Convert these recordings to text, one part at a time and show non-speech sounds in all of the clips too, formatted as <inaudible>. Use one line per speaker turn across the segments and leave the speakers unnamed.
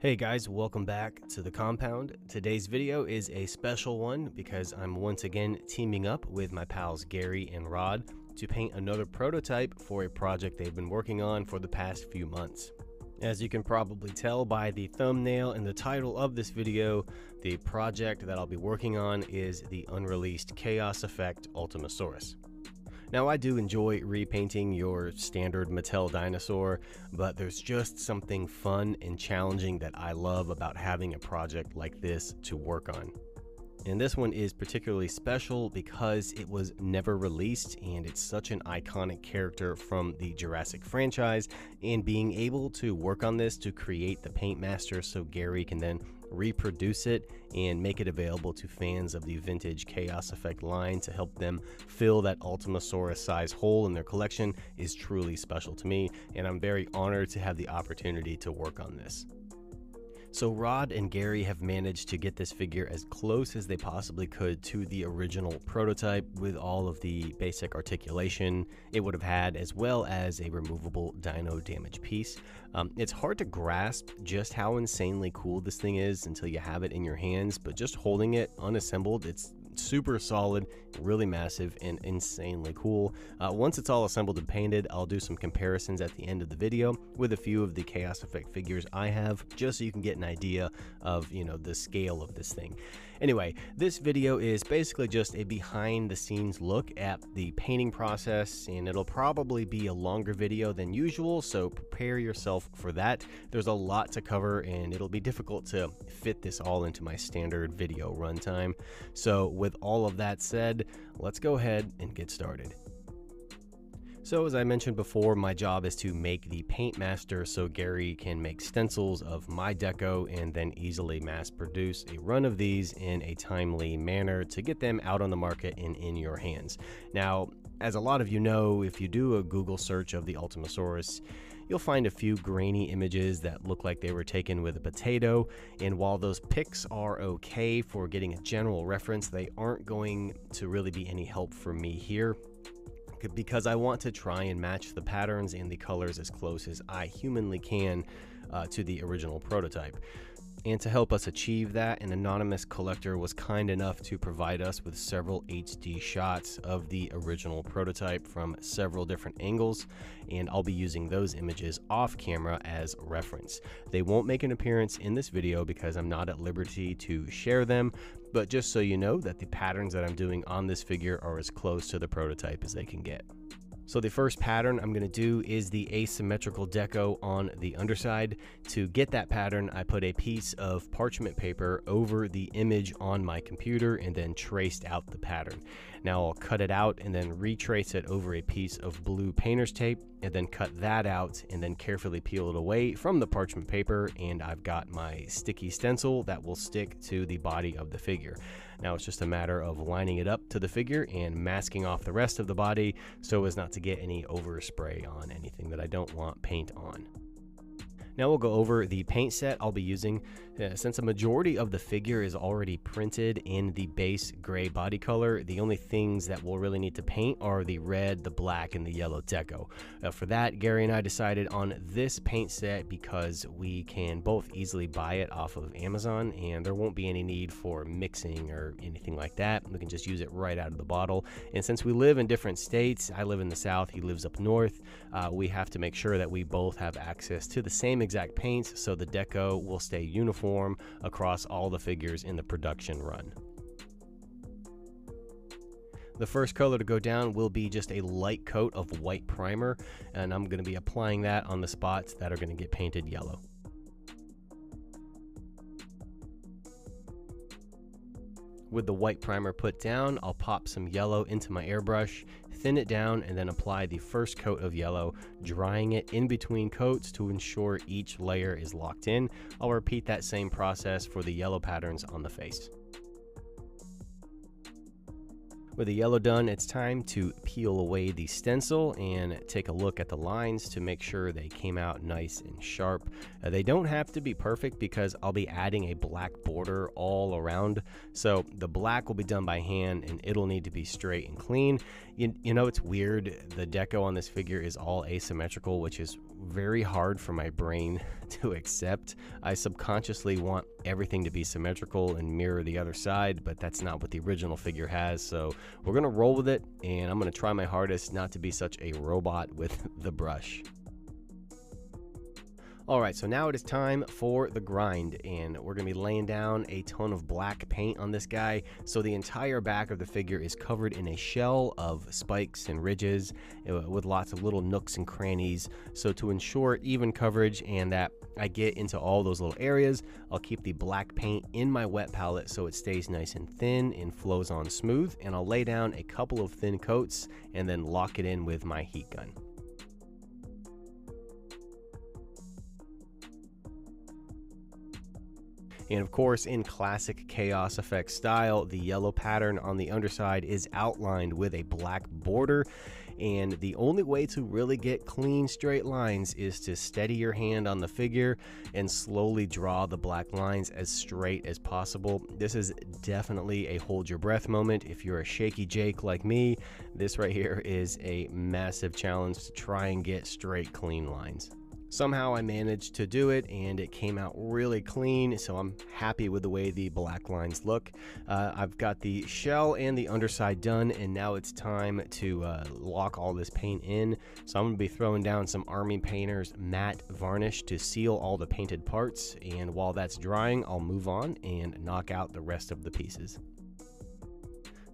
Hey guys, welcome back to the compound. Today's video is a special one because I'm once again teaming up with my pals Gary and Rod to paint another prototype for a project they've been working on for the past few months. As you can probably tell by the thumbnail and the title of this video, the project that I'll be working on is the unreleased Chaos Effect Ultimasaurus. Now, I do enjoy repainting your standard Mattel dinosaur, but there's just something fun and challenging that I love about having a project like this to work on. And this one is particularly special because it was never released and it's such an iconic character from the Jurassic franchise. And being able to work on this to create the Paint Master so Gary can then reproduce it and make it available to fans of the vintage Chaos Effect line to help them fill that Ultimasaurus size hole in their collection is truly special to me, and I'm very honored to have the opportunity to work on this. So Rod and Gary have managed to get this figure as close as they possibly could to the original prototype with all of the basic articulation it would have had as well as a removable dino damage piece. Um, it's hard to grasp just how insanely cool this thing is until you have it in your hands, but just holding it unassembled, it's super solid, really massive, and insanely cool. Uh, once it's all assembled and painted, I'll do some comparisons at the end of the video with a few of the Chaos Effect figures I have, just so you can get an idea of, you know, the scale of this thing. Anyway, this video is basically just a behind the scenes look at the painting process, and it'll probably be a longer video than usual, so prepare yourself for that. There's a lot to cover, and it'll be difficult to fit this all into my standard video runtime. So, with all of that said, let's go ahead and get started. So as I mentioned before, my job is to make the paint master so Gary can make stencils of my deco and then easily mass produce a run of these in a timely manner to get them out on the market and in your hands. Now, as a lot of you know, if you do a Google search of the Ultimasaurus, you'll find a few grainy images that look like they were taken with a potato. And while those pics are okay for getting a general reference, they aren't going to really be any help for me here because I want to try and match the patterns and the colors as close as I humanly can uh, to the original prototype. And to help us achieve that, an anonymous collector was kind enough to provide us with several HD shots of the original prototype from several different angles, and I'll be using those images off camera as reference. They won't make an appearance in this video because I'm not at liberty to share them, but just so you know that the patterns that I'm doing on this figure are as close to the prototype as they can get. So the first pattern I'm going to do is the asymmetrical deco on the underside. To get that pattern, I put a piece of parchment paper over the image on my computer and then traced out the pattern. Now I'll cut it out and then retrace it over a piece of blue painter's tape and then cut that out and then carefully peel it away from the parchment paper and I've got my sticky stencil that will stick to the body of the figure. Now it's just a matter of lining it up to the figure and masking off the rest of the body so as not to get any overspray on anything that I don't want paint on. Now we'll go over the paint set I'll be using. Uh, since a majority of the figure is already printed in the base gray body color, the only things that we'll really need to paint are the red, the black, and the yellow deco. Uh, for that, Gary and I decided on this paint set because we can both easily buy it off of Amazon and there won't be any need for mixing or anything like that. We can just use it right out of the bottle. And since we live in different states, I live in the south, he lives up north, uh, we have to make sure that we both have access to the same exact paints so the deco will stay uniform across all the figures in the production run. The first color to go down will be just a light coat of white primer, and I'm going to be applying that on the spots that are going to get painted yellow. With the white primer put down, I'll pop some yellow into my airbrush thin it down, and then apply the first coat of yellow, drying it in between coats to ensure each layer is locked in. I'll repeat that same process for the yellow patterns on the face. With the yellow done, it's time to peel away the stencil and take a look at the lines to make sure they came out nice and sharp. Uh, they don't have to be perfect because I'll be adding a black border all around. So the black will be done by hand and it'll need to be straight and clean. You, you know, it's weird. The deco on this figure is all asymmetrical, which is very hard for my brain <laughs> to accept. I subconsciously want everything to be symmetrical and mirror the other side, but that's not what the original figure has. So we're going to roll with it, and I'm going to try my hardest not to be such a robot with <laughs> the brush. All right, so now it is time for the grind, and we're gonna be laying down a ton of black paint on this guy. So the entire back of the figure is covered in a shell of spikes and ridges uh, with lots of little nooks and crannies. So to ensure even coverage and that I get into all those little areas, I'll keep the black paint in my wet palette so it stays nice and thin and flows on smooth. And I'll lay down a couple of thin coats and then lock it in with my heat gun. And of course, in classic Chaos Effect style, the yellow pattern on the underside is outlined with a black border. And the only way to really get clean straight lines is to steady your hand on the figure and slowly draw the black lines as straight as possible. This is definitely a hold your breath moment. If you're a shaky Jake like me, this right here is a massive challenge to try and get straight, clean lines. Somehow I managed to do it and it came out really clean, so I'm happy with the way the black lines look. Uh, I've got the shell and the underside done, and now it's time to uh, lock all this paint in. So I'm going to be throwing down some Army Painters matte varnish to seal all the painted parts, and while that's drying, I'll move on and knock out the rest of the pieces.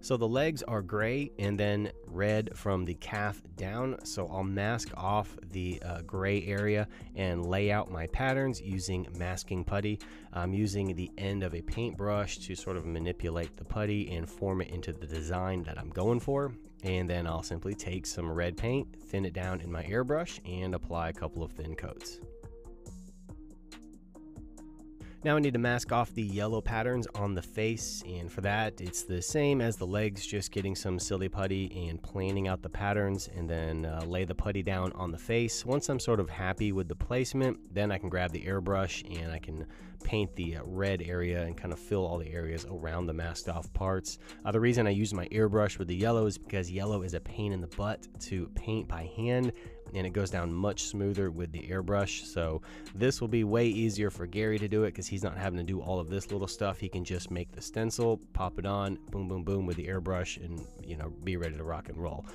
So the legs are gray and then red from the calf down. So I'll mask off the uh, gray area and lay out my patterns using masking putty. I'm using the end of a paintbrush to sort of manipulate the putty and form it into the design that I'm going for. And then I'll simply take some red paint, thin it down in my airbrush, and apply a couple of thin coats. Now I need to mask off the yellow patterns on the face and for that it's the same as the legs just getting some silly putty and planning out the patterns and then uh, lay the putty down on the face. Once I'm sort of happy with the placement then I can grab the airbrush and I can paint the uh, red area and kind of fill all the areas around the masked off parts. Uh, the reason I use my airbrush with the yellow is because yellow is a pain in the butt to paint by hand and it goes down much smoother with the airbrush. So this will be way easier for Gary to do it because he's not having to do all of this little stuff. He can just make the stencil, pop it on, boom, boom, boom with the airbrush and, you know, be ready to rock and roll.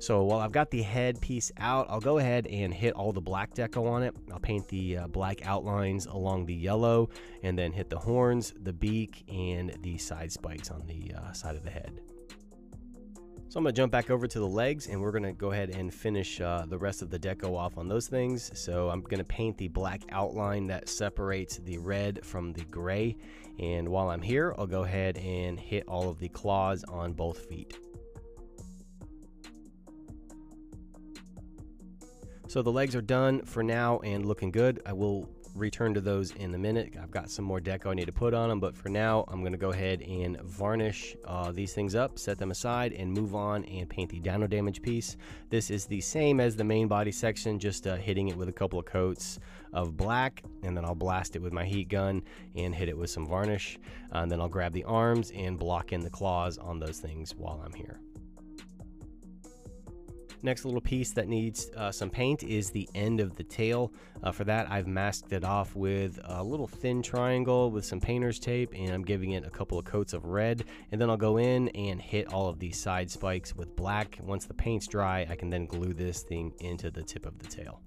So while I've got the head piece out, I'll go ahead and hit all the black deco on it. I'll paint the uh, black outlines along the yellow and then hit the horns, the beak, and the side spikes on the uh, side of the head. So I'm going to jump back over to the legs and we're going to go ahead and finish uh, the rest of the deco off on those things. So I'm going to paint the black outline that separates the red from the gray. And while I'm here, I'll go ahead and hit all of the claws on both feet. So the legs are done for now and looking good. I will return to those in a minute. I've got some more deco I need to put on them, but for now, I'm going to go ahead and varnish uh, these things up, set them aside, and move on and paint the dino damage piece. This is the same as the main body section, just uh, hitting it with a couple of coats of black, and then I'll blast it with my heat gun and hit it with some varnish. Uh, and then I'll grab the arms and block in the claws on those things while I'm here. Next little piece that needs uh, some paint is the end of the tail. Uh, for that, I've masked it off with a little thin triangle with some painter's tape, and I'm giving it a couple of coats of red. And then I'll go in and hit all of these side spikes with black. Once the paint's dry, I can then glue this thing into the tip of the tail.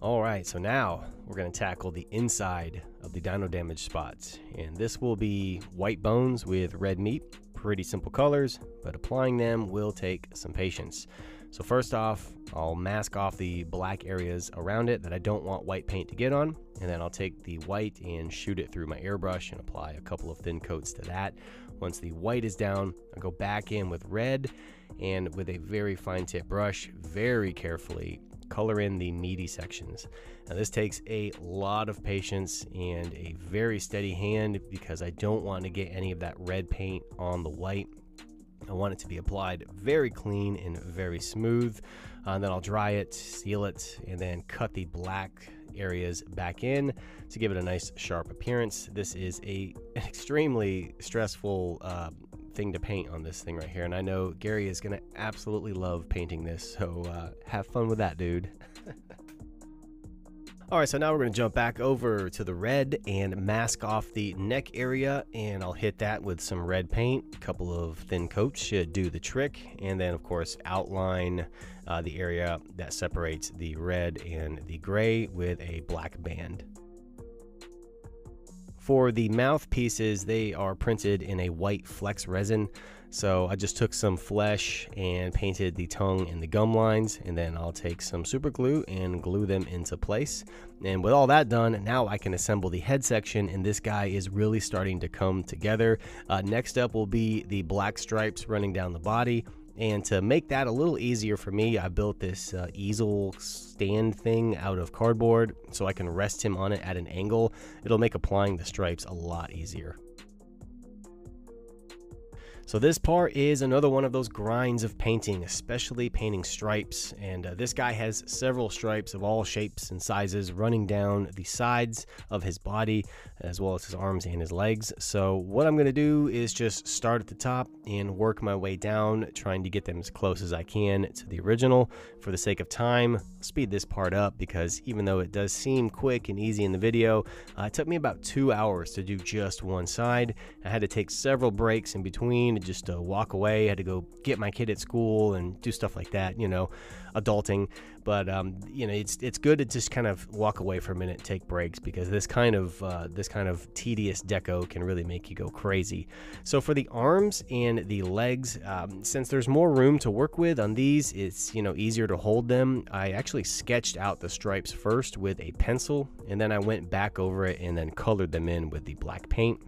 All right, so now we're going to tackle the inside of the dino damage spots. And this will be white bones with red meat. Pretty simple colors, but applying them will take some patience. So first off, I'll mask off the black areas around it that I don't want white paint to get on. And then I'll take the white and shoot it through my airbrush and apply a couple of thin coats to that. Once the white is down, I go back in with red and with a very fine tip brush, very carefully color in the meaty sections. Now this takes a lot of patience and a very steady hand because I don't want to get any of that red paint on the white. I want it to be applied very clean and very smooth. Uh, and then I'll dry it, seal it, and then cut the black areas back in to give it a nice sharp appearance. This is a <laughs> an extremely stressful uh, thing to paint on this thing right here, and I know Gary is gonna absolutely love painting this. So uh, have fun with that, dude. <laughs> All right, so now we're going to jump back over to the red and mask off the neck area, and I'll hit that with some red paint. A couple of thin coats should do the trick, and then of course outline uh, the area that separates the red and the gray with a black band. For the mouthpieces, they are printed in a white flex resin. So I just took some flesh and painted the tongue and the gum lines, and then I'll take some super glue and glue them into place. And with all that done, now I can assemble the head section, and this guy is really starting to come together. Uh, next up will be the black stripes running down the body. And to make that a little easier for me, I built this uh, easel stand thing out of cardboard so I can rest him on it at an angle. It'll make applying the stripes a lot easier. So this part is another one of those grinds of painting, especially painting stripes. And uh, this guy has several stripes of all shapes and sizes running down the sides of his body, as well as his arms and his legs. So what I'm going to do is just start at the top and work my way down, trying to get them as close as I can to the original. For the sake of time, I'll speed this part up because even though it does seem quick and easy in the video, uh, it took me about two hours to do just one side. I had to take several breaks in between just to walk away. I had to go get my kid at school and do stuff like that, you know, adulting. But um, you know, it's it's good to just kind of walk away for a minute, take breaks because this kind of uh, this kind of tedious deco can really make you go crazy. So for the arms and the legs, um, since there's more room to work with on these, it's you know easier to hold them. I actually sketched out the stripes first with a pencil, and then I went back over it and then colored them in with the black paint.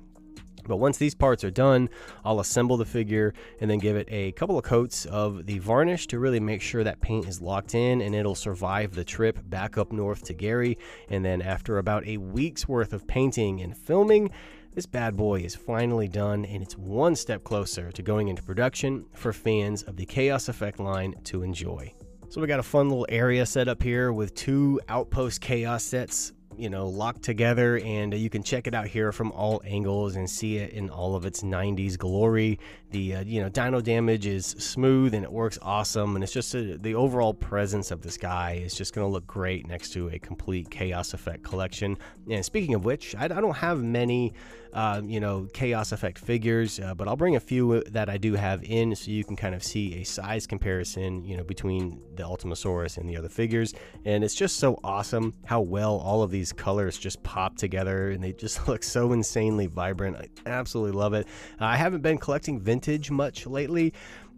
But once these parts are done, I'll assemble the figure and then give it a couple of coats of the varnish to really make sure that paint is locked in and it'll survive the trip back up north to Gary. And then after about a week's worth of painting and filming, this bad boy is finally done and it's one step closer to going into production for fans of the Chaos Effect line to enjoy. So we got a fun little area set up here with two Outpost Chaos sets you know, locked together, and you can check it out here from all angles and see it in all of its 90s glory. The uh, you know dino damage is smooth and it works awesome, and it's just a, the overall presence of this guy is just going to look great next to a complete Chaos Effect collection. And speaking of which, I, I don't have many uh, you know, Chaos Effect figures, uh, but I'll bring a few that I do have in so you can kind of see a size comparison, you know, between the Ultimasaurus and the other figures. And it's just so awesome how well all of these colors just pop together and they just <laughs> look so insanely vibrant. I absolutely love it. I haven't been collecting vintage much lately,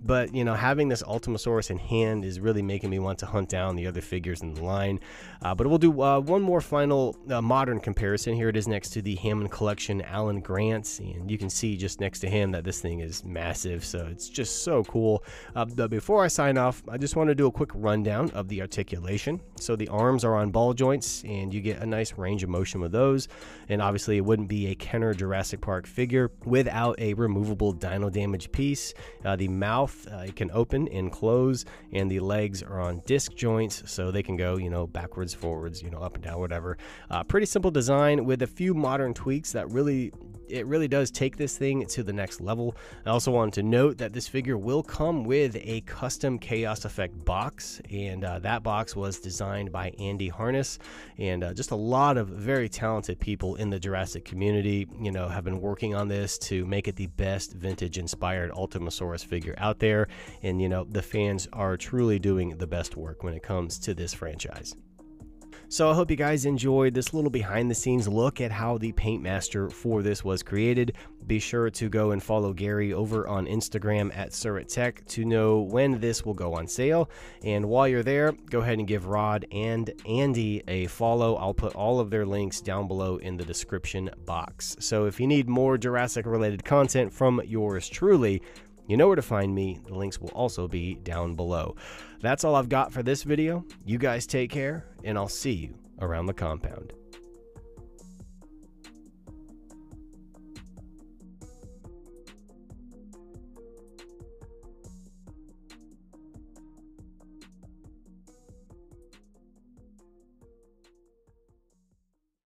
but you know, having this Ultimasaurus in hand is really making me want to hunt down the other figures in the line. Uh, but we'll do uh, one more final uh, modern comparison. Here it is next to the Hammond Collection Alan Grant, and you can see just next to him that this thing is massive. So it's just so cool. Uh, but before I sign off, I just want to do a quick rundown of the articulation. So the arms are on ball joints, and you get a nice range of motion with those. And obviously, it wouldn't be a Kenner Jurassic Park figure without a removable dino damage piece. Uh, the mouth Uh, it can open and close, and the legs are on disc joints, so they can go, you know, backwards, forwards, you know, up and down, whatever. Uh, pretty simple design with a few modern tweaks that really, it really does take this thing to the next level. I also wanted to note that this figure will come with a custom Chaos Effect box, and uh, that box was designed by Andy Harness, and uh, just a lot of very talented people in the Jurassic community, you know, have been working on this to make it the best vintage inspired Ultimasaurus figure out there. And, you know, the fans are truly doing the best work when it comes to this franchise. So I hope you guys enjoyed this little behind the scenes look at how the paint master for this was created. Be sure to go and follow Gary over on Instagram at Syrett Tech to know when this will go on sale. And while you're there, go ahead and give Rod and Andy a follow. I'll put all of their links down below in the description box. So if you need more Jurassic related content from yours truly, You know where to find me. The links will also be down below. That's all I've got for this video. You guys take care, and I'll see you around the compound.